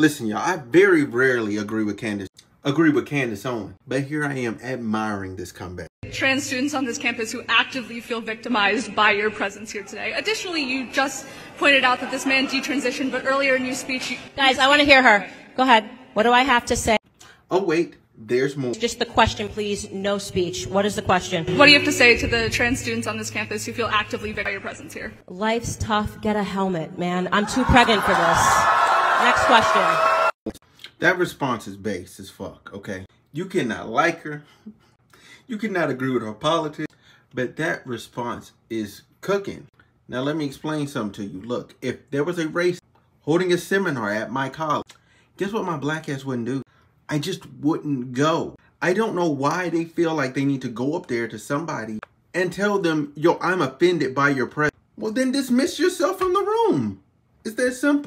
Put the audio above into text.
Listen, y'all, I very rarely agree with Candace agree with Candace Owen, but here I am admiring this comeback. Trans students on this campus who actively feel victimized by your presence here today. Additionally, you just pointed out that this man detransitioned, but earlier in your speech, you, Guys, I want to hear her. Go ahead. What do I have to say? Oh, wait, there's more. Just the question, please. No speech. What is the question? what do you have to say to the trans students on this campus who feel actively victimized by your presence here? Life's tough. Get a helmet, man. I'm too pregnant for this. Next question. That response is base as fuck, okay? You cannot like her. You cannot agree with her politics. But that response is cooking. Now let me explain something to you. Look, if there was a race holding a seminar at my college, guess what my black ass wouldn't do? I just wouldn't go. I don't know why they feel like they need to go up there to somebody and tell them, yo, I'm offended by your presence. Well, then dismiss yourself from the room. It's that simple.